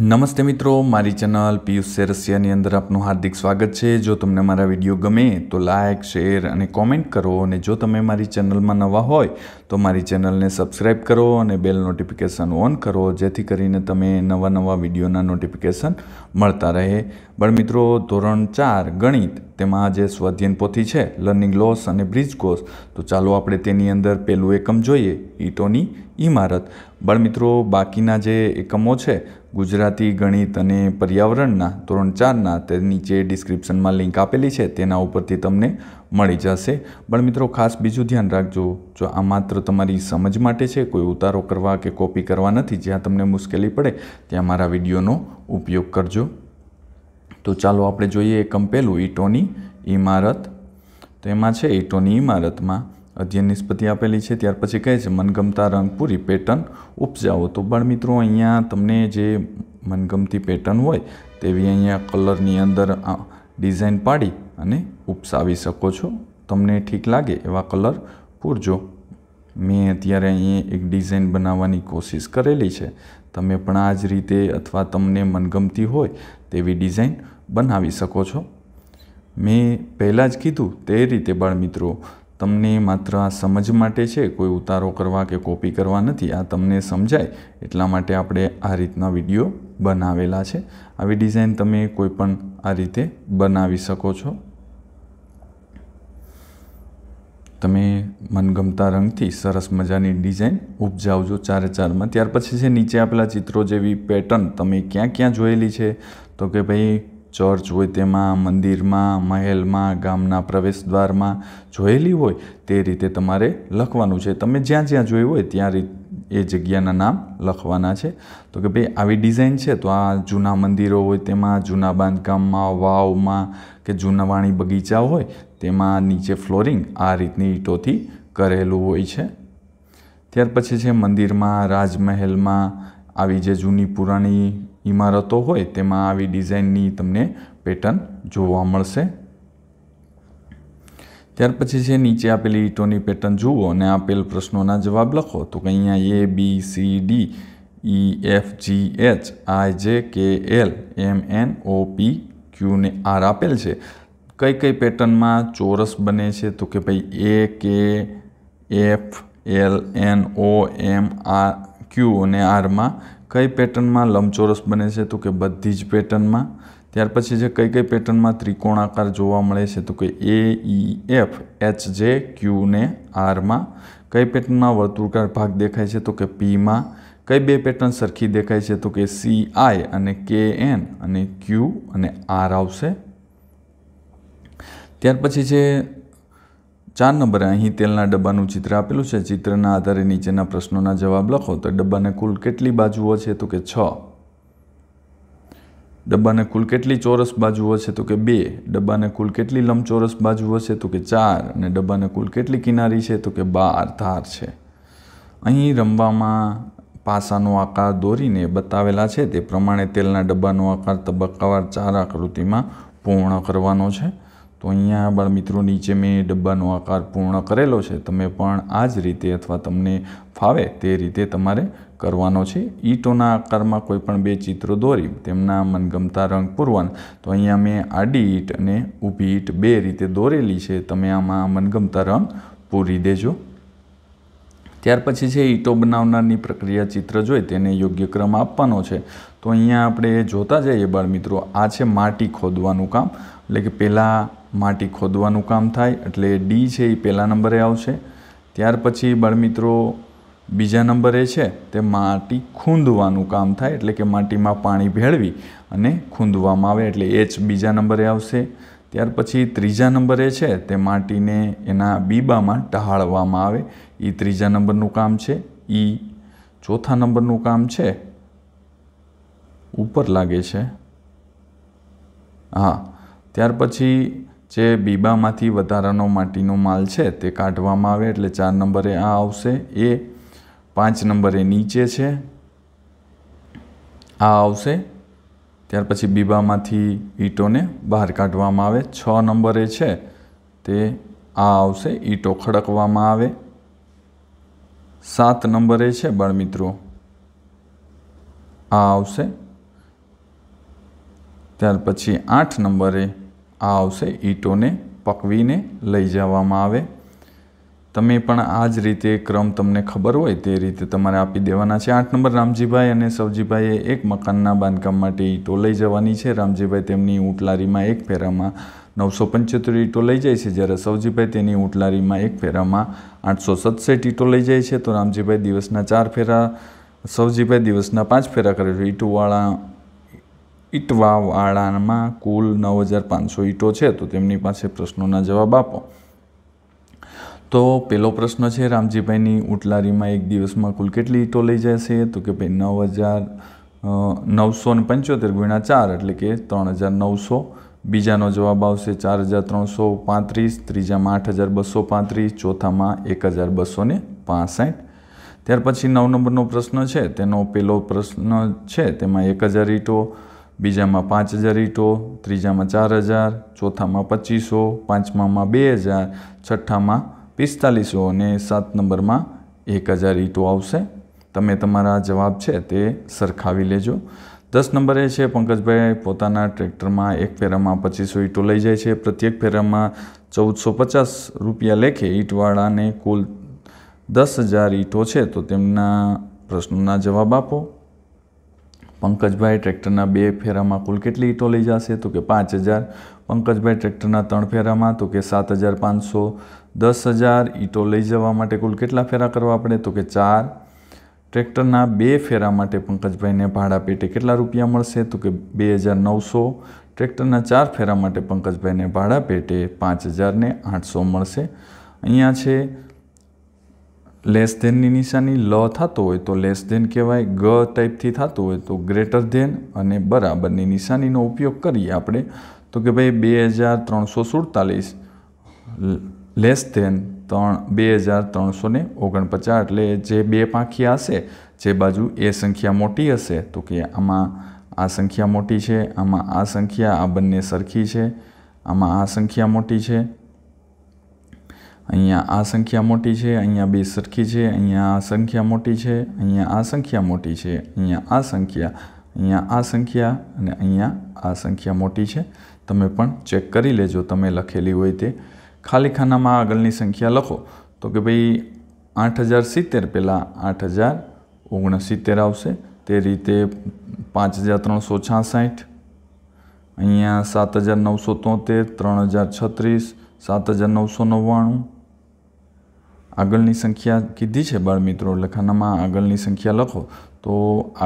નમસ્તે મિત્રો, મારી ચેનલ પિયુષ સેરસિયાની અંદર આપનું હાર્દિક સ્વાગત છે. જો તમને મારા વીડિયો ગમે તો લાઇક શેર અને કોમેન્ટ કરો અને જો તમે મારી ચેનલમાં નવા હોય તો મારી ચેનલને સબસ્ક્રાઈબ કરો અને બેલ નોટિફિકેશન ઓન કરો, જેથી કરીને તમે નવા નવા વિડીયોના નોટિફિકેશન મળતા રહે. બળ મિત્રો, ધોરણ ચાર ગણિત, તેમાં જે સ્વાધ્યન પોથી છે, લર્નિંગ લોસ અને બ્રિજ કોર્સ તો ચાલો આપણે તેની અંદર પહેલું એકમ જોઈએ, ઈટોની ઇમારત બાળમિત્રો બાકીના જે એકમો છે, ગુજરાતી ગણિત અને પર્યાવરણના ધોરણ ચારના તે નીચે ડિસ્ક્રિપ્શનમાં લિંક આપેલી છે, તેના ઉપરથી તમને મળી જશે. બાળમિત્રો ખાસ બીજું ધ્યાન રાખજો. જો આ માત્ર તમારી સમજ માટે છે, કોઈ ઉતારો કરવા કે કોપી કરવા નથી, જ્યાં તમને મુશ્કેલી પડે, ત્યાં મારા વિડીયોનો ઉપયોગ કરજો. તો ચાલો આપણે જોઈએ એકમ પહેલું, ઈંટોની ઇમારત તો એમાં છે, ઈંટોની ઇમારતમાં અધ્યયન નિષ્પત્તિ આપેલી છે. ત્યાર પછી કહે છે, મનગમતા રંગ પૂરી પેટર્ન ઉપજાવો. તો મિત્રો, અહીંયા તમને જે મનગમતી પેટર્ન હોય, તેવી અહીંયા કલરની અંદર ડિઝાઇન પાડી અને ઉપસાવી શકો છો. તમને ઠીક લાગે એવા કલર પૂરજો. મેં અત્યારે અહીં એક ડિઝાઇન બનાવવાની કોશિશ કરેલી છે. તમે પણ આ જ રીતે અથવા તમને મનગમતી હોય તેવી ડિઝાઇન બનાવી શકો છો. મેં પહેલાં જ કીધું તે રીતે બાળ મિત્રો તમને માત્ર આ સમજ માટે છે, કોઈ ઉતારો કરવા કે કોપી કરવા નથી. આ તમને સમજાય એટલા માટે આપણે આ રીતના વીડિયો બનાવેલા છે. આવી ડિઝાઇન તમે કોઈ પણ આ રીતે બનાવી શકો છો. તમે મનગમતા રંગથી સરસ મજાની ડિઝાઇન ઉપજાવજો ચારે ચારમાં. ત્યાર પછી છે નીચે આપેલા ચિત્રો જેવી પેટર્ન તમે ક્યાં ક્યાં જોયેલી છે? તો કે ભાઈ ચર્ચ હોય તેમાં, મંદિરમાં, મહેલમાં, ગામના પ્રવેશદ્વારમાં જોયેલી હોય તે રીતે તમારે લખવાનું છે. તમે જ્યાં જ્યાં જોયું હોય ત્યાં એ જગ્યાના નામ લખવાના છે. તો કે ભાઈ, આવી ડિઝાઇન છે તો આ જૂના મંદિરો હોય, તેમાં જૂના બાંધકામમાં, વાવમાં કે જૂના વાણી બગીચા હોય, તેમાં નીચે ફ્લોરિંગ આ રીતની ઈંટોથી કરેલું હોય છે. ત્યાર પછી છે મંદિરમાં, રાજમહેલમાં આવી જે જૂની પુરાણી ઇમારતો હોય, તેમાં આવી ડિઝાઇનની તમને પેટર્ન જોવા મળશે. ત્યાર પછી છે નીચે આપેલી ઈંટોની પેટર્ન જુઓ અને આપેલ પ્રશ્નોના જવાબ લખો. તો કે અહીંયા A B C D E F G H I J K L M N O P Q ને આર આપેલ છે. કઈ કઈ પેટર્નમાં ચોરસ બને છે? તો કે ભાઈ A K F L N O M R Q અને આરમાં કઈ પેટર્નમાં લંબચોરસ બને છે? તો કે બધી જ પેટર્નમાં. ત્યાર પછી જે કઈ કઈ પેટર્નમાં ત્રિકોણાકાર જોવા મળે છે તો કે A E F H J Q ને આરમાં કઈ પેટર્નમાં વર્તુળકાર ભાગ દેખાય છે તો કે પીમાં કઈ બે પેટર્ન સરખી દેખાય છે તો કે સી આઈ અને કે એન અને ક્યુ અને આર આવશે. ત્યાર પછી જે ચાર નંબરે અહીં તેલના ડબ્બાનું ચિત્ર આપેલું છે. ચિત્રના આધારે નીચેના પ્રશ્નોના જવાબ લખો. તો ડબ્બાને કુલ કેટલી બાજુઓ છે તો કે છ. ડબ્બાને કુલ કેટલી ચોરસ બાજુઓ છે તો કે બે? ડબ્બાને કુલ કેટલી લંબચોરસ બાજુઓ છે તો કે ચાર? અને ડબ્બાને કુલ કેટલી કિનારી છે તો કે બાર ધાર છે? અહીં રમવામાં પાસાનો આકાર દોરીને બતાવેલા છે. તે પ્રમાણે તેલના ડબ્બાનો આકાર તબક્કાવાર ચાર આકૃતિમાં પૂર્ણ કરવાનો છે. તો અહીંયા બાળમિત્રો નીચે મેં ડબ્બાનો આકાર પૂર્ણ કરેલો છે. તમે પણ આ જ રીતે અથવા તમને ફાવે તે રીતે તમારે કરવાનો છે. ઈંટોના આકારમાં કોઈ પણ બે ચિત્રો દોરી, તેમના મનગમતા રંગ પૂરવાના. તો અહીંયા મેં આડી ઈંટ અને ઊભી ઈંટ બે રીતે દોરેલી છે. તમે આમાં મનગમતા રંગ પૂરી દેજો. ત્યાર પછી છે, ઈંટો બનાવનારની પ્રક્રિયા ચિત્ર જોઈ, તેને યોગ્ય ક્રમ આપવાનો છે. તો અહીંયા આપણે જોતા જઈએ બાળમિત્રો આ છે માટી ખોદવાનું કામ. એટલે કે પહેલાં માટી ખોદવાનું કામ થાય એટલે ડી છે એ પહેલા નંબરે આવશે. ત્યાર પછી બાળમિત્રો બીજા નંબરે છે તે માટી ખૂંદવાનું કામ થાય એટલે કે માટીમાં પાણી ભેળવી અને ખૂંદવામાં આવે એટલે એચ બીજા નંબરે આવશે. ત્યાર પછી ત્રીજા નંબરે છે તે માટીને એના બીબામાં ટહાળવામાં આવે. એ ત્રીજા નંબરનું કામ છે. એ ચોથા નંબરનું કામ છે. ઉપર લાગે છે. હા. ત્યાર પછી જે બીબામાંથી વધારાનો માટીનો માલ છે તે કાઢવામાં આવે એટલે ચાર નંબરે આ આવશે. એ પાંચ નંબરે નીચે છે. આ આવશે. ત્યાર પછી બીબામાંથી ઈંટોને બહાર કાઢવામાં આવે. છ નંબરે છે તે આ આવશે. ઈંટો ખડકવામાં આવે. સાત નંબરે છે બાળમિત્રો. આ આવશે. ત્યાર પછી આઠ નંબરે આ આવશે, ઈંટોને પકવીને લઈ જવામાં આવે. તમે પણ આ જ રીતે ક્રમ તમને ખબર હોય તે રીતે તમારે આપી દેવાના છે. આઠ નંબર, રામજીભાઈ અને સવજીભાઈએ એક મકાનના બાંધકામ માટે ઈંટો લઈ જવાની છે. રામજીભાઈ તેમની ઊંટલારીમાં એક ફેરામાં નવસો પંચોતેર ઈંટો લઈ જાય છે. જ્યારે સવજીભાઈ તેની ઊંટલારીમાં એક ફેરામાં આઠસો સડસઠ ઈંટો લઈ જાય છે. તો રામજીભાઈ દિવસના ચાર ફેરા, સવજીભાઈ દિવસના પાંચ ફેરા કરે છે. ઈંટોવાળા ઈંટવાવાળામાં કુલ નવ હજાર પાંચસો ઈંટો છે, તો તેમની પાસે પ્રશ્નોના જવાબ આપો. તો પહેલો પ્રશ્ન છે, રામજીભાઈની ઉટલારીમાં એક દિવસમાં કુલ કેટલી ઈંટો લઈ જશે? તો કે ભાઈ નવ હજાર નવસો ને પંચોતેર ગુણ્યા ચાર, એટલે કે ત્રણ હજાર નવસો. બીજાનો જવાબ આવશે ચાર હજાર ત્રણસો પાંત્રીસ, ત્રીજામાં આઠ હજાર બસો પાંત્રીસ, ચોથામાં એક હજાર બસો ને ત્યાર પછી નવ નંબરનો પ્રશ્ન છે, તેનો પહેલો પ્રશ્ન છે, તેમાં એક હજાર ઈંટો બીજામાં પાંચ હજાર ઈંટો, ત્રીજામાં ચાર હજાર, ચોથામાં પચીસો, પાંચમામાં બે હજાર, છઠ્ઠામાં પિસ્તાલીસો અને સાત નંબરમાં એક હજાર ઈંટો આવશે. તમે તમારા જવાબ છે તે સરખાવી લેજો. દસ નંબરે છે, પંકજભાઈ પોતાના ટ્રેક્ટરમાં એક ફેરામાં પચીસો ઈંટો લઈ જાય છે. પ્રત્યેક ફેરામાં ચૌદસો પચાસ રૂપિયા લેખે ઈંટવાળાને કુલ દસ હજાર ઈંટો છે. તો તેમના પ્રશ્નોના જવાબ આપો. પંકજભાઈ ટ્રેક્ટરના બે ફેરામાં કુલ કેટલી ઈંટો લઈ જશે? તો કે પાંચ હજાર. પંકજભાઈ ટ્રેક્ટરના ત્રણ ફેરામાં, તો કે સાત હજાર પાંચસો. દસ હજાર ઈંટો લઈ જવા માટે કુલ કેટલા ફેરા કરવા પડે તો કે ચાર. ટ્રેક્ટરના બે ફેરા માટે પંકજભાઈને ભાડા પેટે કેટલા રૂપિયા મળશે? તો કે બે હજાર નવસો. ટ્રેક્ટરના ચાર ફેરા માટે પંકજભાઈને ભાડા પેટે પાંચ હજારને આઠસો મળશે. અહીંયા છે લેસ ધેનની નિશાની લ થતો હોય તો લેસ ધેન કહેવાય, ગ ટાઈપથી થતું હોય તો ગ્રેટર ધેન અને બરાબરની નિશાનીનો ઉપયોગ કરીએ આપણે. તો કે ભાઈ બે હજાર ત્રણસો સુડતાલીસ લેસ ધેન ત્રણ, બે હજાર ત્રણસો ને ઓગણપચાસ, એટલે જે બે પાંખિયા હશે, જે બાજુ એ સંખ્યા મોટી હશે, તો કે આમાં આ સંખ્યા મોટી છે, આમાં આ સંખ્યા, આ બંને સરખી છે, આમાં આ સંખ્યા મોટી છે અહીંયા આ સંખ્યા મોટી છે, અહીંયા બે સરખી છે, અહીંયા આ સંખ્યા મોટી છે, અહીંયા આ સંખ્યા મોટી છે, અહીંયા આ સંખ્યા, અહીંયા આ સંખ્યા અને અહીંયા આ સંખ્યા મોટી છે. તમે પણ ચેક કરી લેજો, તમે લખેલી હોય તે. ખાલી ખાનામાં આગળની સંખ્યા લખો. તો કે ભાઈ આઠ હજાર સિત્તેર પહેલાં આઠ હજાર ઓગણસિત્તેર આવશે. તે રીતે પાંચ હજાર ત્રણસો છાસઠ, અહીંયા સાત હજાર નવસો તોતેર, ત્રણ હજાર છત્રીસ, સાત હજાર નવસો નવ્વાણું આગળની સંખ્યા કીધી છે બાળ મિત્રો લખાણામાં આગળની સંખ્યા લખો. તો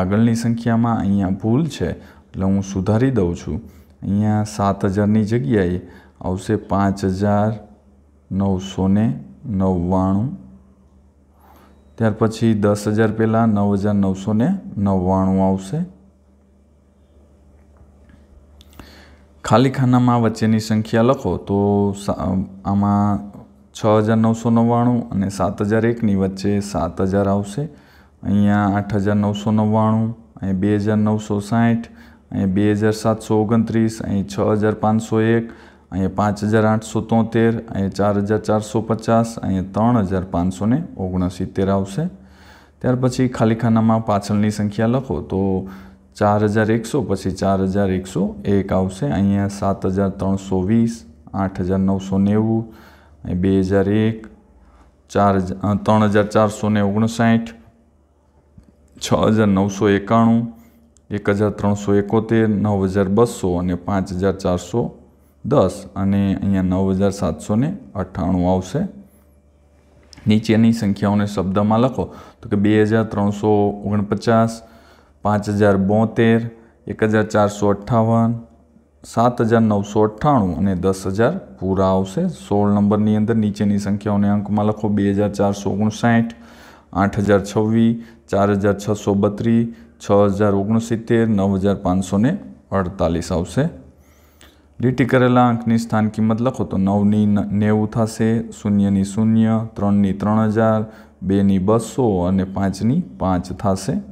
આગળની સંખ્યામાં અહીંયા ભૂલ છે, એટલે હું સુધારી દઉં છું. અહીંયા સાત હજારની જગ્યાએ આવશે પાંચ હજાર નવસો ને નવ્વાણું. ત્યાર પછી દસ હજાર પહેલાં નવ હજાર નવસો ને નવ્વાણું આવશે. ખાલી ખાનામાં વચ્ચેની સંખ્યા લખો તો આમાં છ હજાર નવસો નવ્વાણું અને સાત હજાર એકની વચ્ચે સાત હજાર આવશે. અહીંયા આઠ હજાર નવસો નવ્વાણું અહીં બે હજાર નવસો સાઠ અહીં બે હજાર સાતસો ઓગણત્રીસ અહીં છ હજાર પાંચસો એક, અહીંયા પાંચ હજાર આઠસો તોતેર અહીં ચાર હજાર ચારસો પચાસ, અહીંયા ત્રણ હજાર પાંચસો ને ઓગણસિત્તેર આવશે. ત્યાર પછી ખાલીખાનામાં પાછળની સંખ્યા લખો તો ચાર હજાર એકસો પછી ચાર હજાર એકસો એક આવશે. અહીંયા સાત હજાર ત્રણસો વીસ, આઠ હજાર નવસો નેવું બે હજાર એક, ચાર ત્રણ હજાર ચારસો ને ઓગણસાઠ, છ હજાર નવસો એકાણું, એક હજાર ત્રણસો એકોતેર, નવ હજાર બસો અને પાંચ હજાર ચારસો દસ અને અહીંયા નવ હજાર સાતસો ને અઠ્ઠાણું આવશે. નીચેની સંખ્યાઓને શબ્દમાં લખો. તો કે બે હજાર ત્રણસો ઓગણપચાસ, પાંચ હજાર બોતેર, એક હજાર ચારસો અઠ્ઠાવન સાત હજાર નવસો અઠ્ઠાણું અને દસ હજાર પૂરા આવશે. સોળ નંબરની અંદર નીચેની સંખ્યાઓને અંકમાં લખો. બે હજાર ચારસો ઓગણસાઠ, આઠ હજાર છવ્વીસ, ચાર હજાર છસો બત્રીસ, છ હજાર ઓગણસિત્તેર, નવ હજાર પાંચસો અડતાલીસ આવશે. લીટી કરેલા અંકની સ્થાન કિંમત લખો તો નવની નેવું થશે, શૂન્યની શૂન્ય, ત્રણની ત્રણ હજાર, બેની બસો અને પાંચની પાંચ થશે.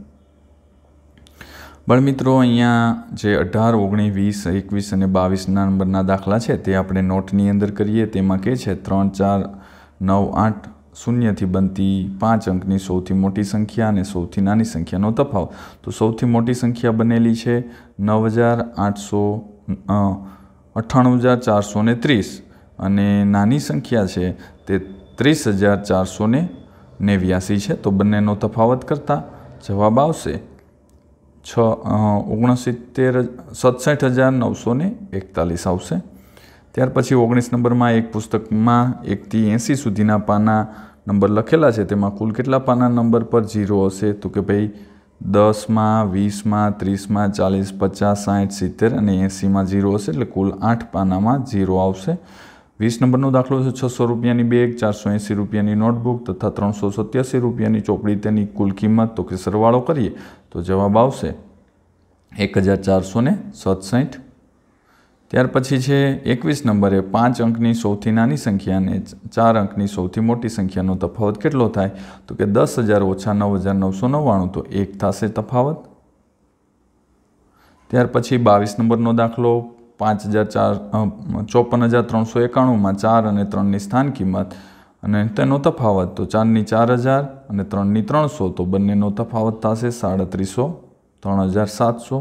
બાળમિત્રો અહીંયા જે અઢાર ઓગણીસ વીસ, એકવીસ અને બાવીસના નંબરના દાખલા છે, તે આપણે નોટની અંદર કરીએ. તેમાં કે છે, ત્રણ, ચાર, નવ, આઠ શૂન્યથી બનતી પાંચ અંકની સૌથી મોટી સંખ્યા અને સૌથી નાની સંખ્યાનો તફાવત. તો સૌથી મોટી સંખ્યા બનેલી છે નવ હજાર આઠસો અઠ્ઠાણું હજાર ચારસો ને ત્રીસ અને નાની સંખ્યા છે તે ત્રીસ હજાર ચારસો નેવ્યાસી છે. તો બંનેનો તફાવત કરતાં જવાબ આવશે છ ઓગણસિત્તેર, સડસઠ હજાર નવસો એકતાલીસ આવશે. ત્યાર પછી ઓગણીસ નંબરમાં એક પુસ્તકમાં એકથી એંસી સુધીના પાના નંબર લખેલા છે. તેમાં કુલ કેટલા પાના નંબર પર ઝીરો હશે? તો કે ભાઈ, દસમાં, વીસમાં, ત્રીસમાં, ચાલીસ, પચાસ સાઠ સિત્તેર અને એંસીમાં જીરો હશે એટલે કુલ આઠ પાનામાં ઝીરો આવશે. વીસ નંબરનો દાખલો છે છસો રૂપિયાની બેગ, ચારસો એંસી રૂપિયાની નોટબુક તથા ત્રણસો સત્યાસી રૂપિયાની ચોપડી તેની કુલ કિંમત. તો કે સરવાળો કરીએ તો જવાબ આવશે એક હજાર ચારસો ને સતસાઠ ત્યાર પછી છે એકવીસ નંબરે પાંચ અંકની સૌથી નાની સંખ્યા અને ચાર અંકની સૌથી મોટી સંખ્યાનો તફાવત કેટલો થાય? તો કે દસ હજાર ઓછા નવ હજાર નવસો નવ્વાણું, તો એક થશે તફાવત. ત્યાર પછી બાવીસ નંબરનો દાખલો, પાંચ હજાર ચાર ચોપન હજાર ત્રણસો એકાણુંમાં ચાર અને ત્રણની સ્થાન કિંમત અને તેનો તફાવત. તો ચારની ચાર હજાર અને ત્રણની ત્રણસો. તો બંનેનો તફાવત થશે સાડત્રીસો, ત્રણ હજાર સાતસો.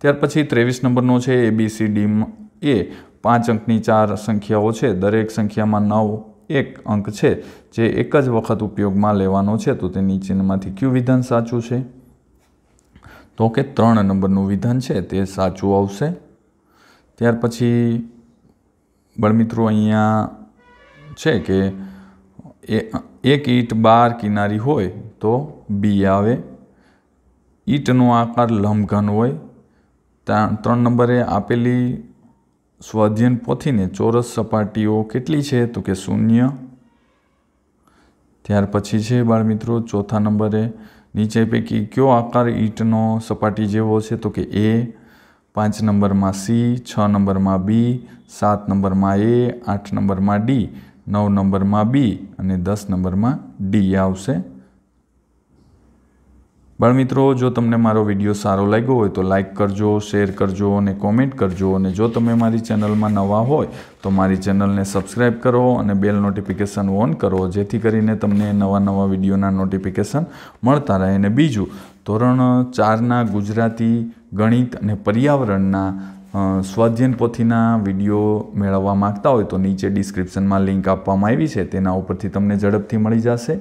ત્યાર પછી ત્રેવીસ નંબરનો છે એ બી સી ડી એ પાંચ અંકની ચાર સંખ્યાઓ છે. દરેક સંખ્યામાં નવ એક અંક છે, જે એક જ વખત ઉપયોગમાં લેવાનો છે. તો તે નીચેનામાંથી કયું વિધાન સાચું છે? તો કે ત્રણ નંબરનું વિધાન છે, તે સાચું આવશે. ત્યાર પછી બળમિત્રો અહીંયા છે કે એક ઈંટ બાર કિનારી હોય તો બી આવે. ઈંટનો આકાર લંબઘન હોય. ત્રણ નંબરે આપેલી સ્વાધ્યન પોથીને ચોરસ સપાટીઓ કેટલી છે તો કે શૂન્ય. ત્યાર પછી છે બાળમિત્રો, ચોથા નંબરે નીચે પૈકી કયો આકાર ઈંટનો સપાટી જેવો છે તો કે એ? પાંચ નંબરમાં સી, છ નંબરમાં બી, સાત નંબરમાં એ, આઠ નંબરમાં ડી. નવ નંબરમાં બી અને દસ નંબરમાં ડી આવશે. બાળમિત્રો, જો તમને મારો વીડિયો સારો લાગ્યો હોય તો લાઇક કરજો, શેર કરજો અને કોમેન્ટ કરજો. અને જો તમે મારી ચેનલમાં નવા હોય તો મારી ચેનલને સબસ્ક્રાઈબ કરો અને બેલ નોટિફિકેશન ઓન કરો, જેથી કરીને તમને નવા નવા વિડીયોના નોટિફિકેશન મળતા રહે. અને બીજું, ધોરણ ચારના ગુજરાતી ગણિત અને પર્યાવરણના સ્વાધ્યન પોથીના વીડિયો મેળવવા માગતા હોય તો નીચે ડિસ્ક્રિપ્શનમાં લિંક આપવામાં આવી છે. તેના ઉપરથી તમને ઝડપથી મળી જશે.